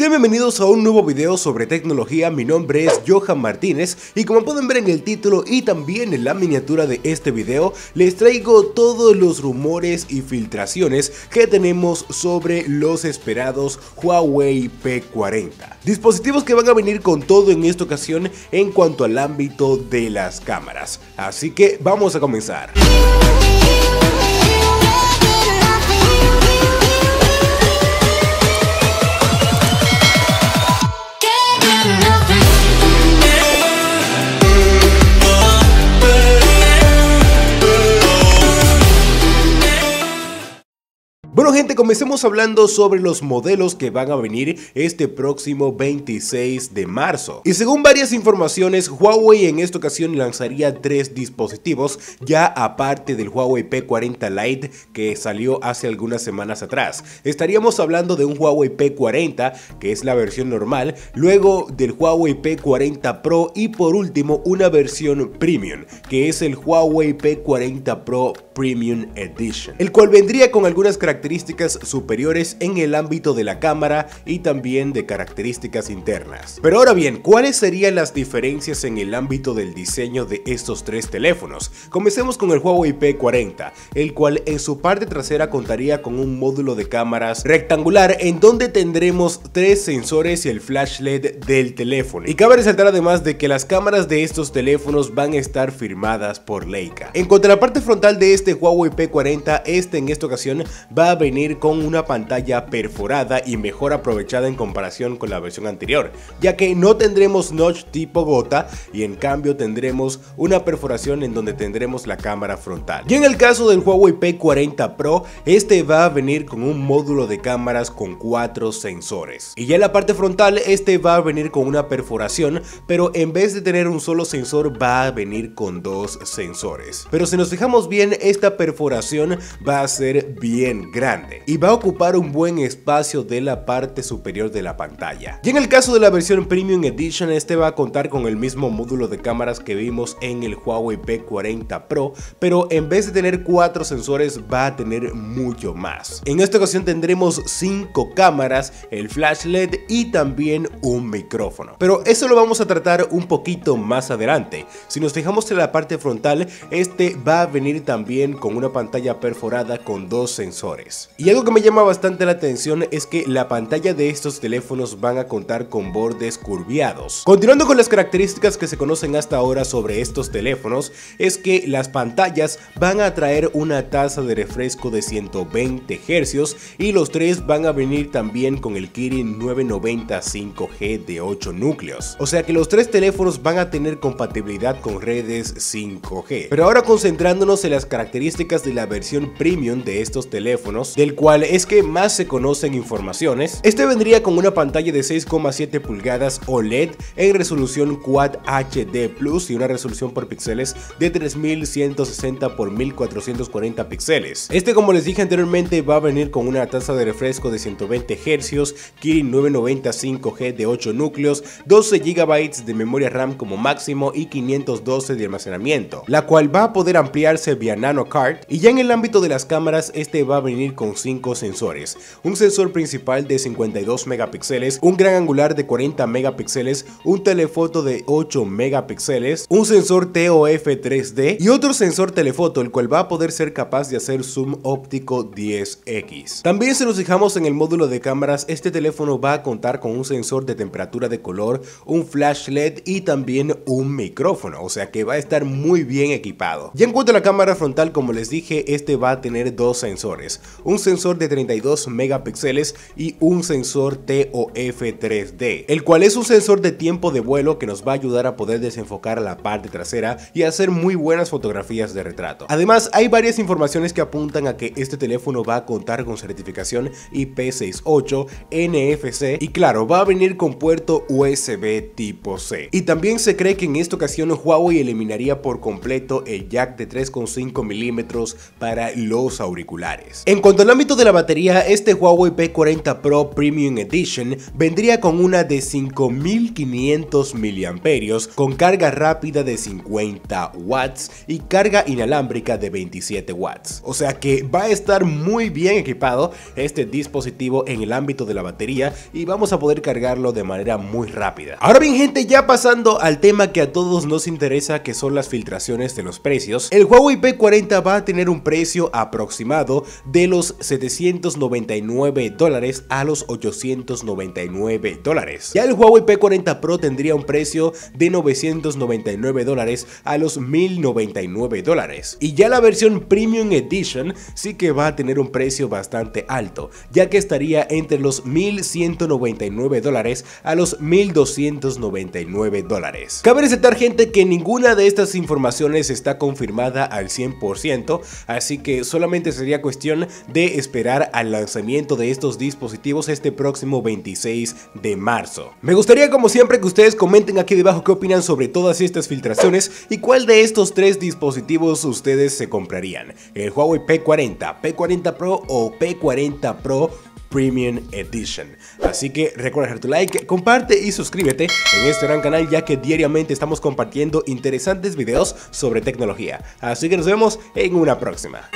Bienvenidos a un nuevo video sobre tecnología, mi nombre es Johan Martínez y como pueden ver en el título y también en la miniatura de este video, les traigo todos los rumores y filtraciones que tenemos sobre los esperados Huawei P40. Dispositivos que van a venir con todo en esta ocasión en cuanto al ámbito de las cámaras. Así que vamos a comenzar. Bueno gente, comencemos hablando sobre los modelos que van a venir este próximo 26 de marzo. Y según varias informaciones, Huawei en esta ocasión lanzaría tres dispositivos, ya aparte del Huawei P40 Lite que salió hace algunas semanas atrás. Estaríamos hablando de un Huawei P40, que es la versión normal, luego del Huawei P40 Pro y por último una versión Premium, que es el Huawei P40 Pro Premium Edition, el cual vendría con algunas características superiores en el ámbito de la cámara y también de características internas. Pero ahora bien, ¿cuáles serían las diferencias en el ámbito del diseño de estos tres teléfonos? Comencemos con el Huawei P40, el cual en su parte trasera contaría con un módulo de cámaras rectangular en donde tendremos tres sensores y el flash LED del teléfono. Y cabe resaltar además de que las cámaras de estos teléfonos van a estar firmadas por Leica. En cuanto a la parte frontal de este Huawei P40, este en esta ocasión va a venir con una pantalla perforada y mejor aprovechada en comparación con la versión anterior, ya que no tendremos notch tipo gota y en cambio tendremos una perforación en donde tendremos la cámara frontal. Y en el caso del Huawei P40 Pro, este va a venir con un módulo de cámaras con cuatro sensores. Y ya en la parte frontal, este va a venir con una perforación, pero en vez de tener un solo sensor, va a venir con dos sensores. Pero si nos fijamos bien, esta perforación va a ser bien grande y va a ocupar un buen espacio de la parte superior de la pantalla. Y en el caso de la versión Premium Edition, este va a contar con el mismo módulo de cámaras que vimos en el Huawei P40 Pro, pero en vez de tener cuatro sensores va a tener mucho más. En esta ocasión tendremos cinco cámaras, el flash LED y también un micrófono. Pero eso lo vamos a tratar un poquito más adelante. Si nos fijamos en la parte frontal, este va a venir también con una pantalla perforada con dos sensores. Y algo que me llama bastante la atención es que la pantalla de estos teléfonos van a contar con bordes curviados. Continuando con las características que se conocen hasta ahora sobre estos teléfonos, es que las pantallas van a traer una tasa de refresco de 120 Hz y los tres van a venir también con el Kirin 990 5G de 8 núcleos. O sea que los tres teléfonos van a tener compatibilidad con redes 5G. Pero ahora concentrándonos en las características de la versión premium de estos teléfonos, del cual es que más se conocen informaciones. Este vendría con una pantalla de 6,7 pulgadas OLED en resolución Quad HD Plus y una resolución por píxeles de 3160 x 1440 píxeles. Este como les dije anteriormente va a venir con una tasa de refresco de 120 Hz, Kirin 995G de 8 núcleos, 12 GB de memoria RAM como máximo y 512 de almacenamiento, la cual va a poder ampliarse vía nano card y ya en el ámbito de las cámaras este va a venir con 5 sensores, un sensor principal de 52 megapíxeles, un gran angular de 40 megapíxeles, un telefoto de 8 megapíxeles, un sensor TOF 3D y otro sensor telefoto el cual va a poder ser capaz de hacer zoom óptico 10x. También si nos fijamos en el módulo de cámaras, este teléfono va a contar con un sensor de temperatura de color, un flash LED y también un micrófono, o sea que va a estar muy bien equipado. Ya en cuanto a la cámara frontal, como les dije, este va a tener dos sensores, un sensor de 32 megapíxeles y un sensor TOF 3D, el cual es un sensor de tiempo de vuelo que nos va a ayudar a poder desenfocar la parte trasera y hacer muy buenas fotografías de retrato. Además, hay varias informaciones que apuntan a que este teléfono va a contar con certificación IP68, NFC y claro, va a venir con puerto USB tipo C. Y también se cree que en esta ocasión Huawei eliminaría por completo el jack de 3,5 para los auriculares. En cuanto al ámbito de la batería, este Huawei P40 Pro Premium Edition vendría con una de 5500 mAh con carga rápida de 50 watts y carga inalámbrica de 27 watts. O sea que va a estar muy bien equipado este dispositivo en el ámbito de la batería y vamos a poder cargarlo de manera muy rápida. Ahora bien gente, ya pasando al tema que a todos nos interesa que son las filtraciones de los precios, el Huawei P40 va a tener un precio aproximado de los 799 dólares a los 899 dólares. Ya el Huawei P40 Pro tendría un precio de 999 dólares a los 1099 dólares. Y ya la versión Premium Edition sí que va a tener un precio bastante alto, ya que estaría entre los 1199 dólares a los 1299 dólares. Cabe resaltar gente que ninguna de estas informaciones está confirmada al 100%, así que solamente sería cuestión de esperar al lanzamiento de estos dispositivos este próximo 26 de marzo. Me gustaría como siempre que ustedes comenten aquí debajo qué opinan sobre todas estas filtraciones y cuál de estos tres dispositivos ustedes se comprarían. El Huawei P40, P40 Pro o P40 Pro Premium Edition. Así que recuerda dejar tu like, comparte y suscríbete en este gran canal ya que diariamente estamos compartiendo interesantes videos sobre tecnología. Así que nos vemos en una próxima.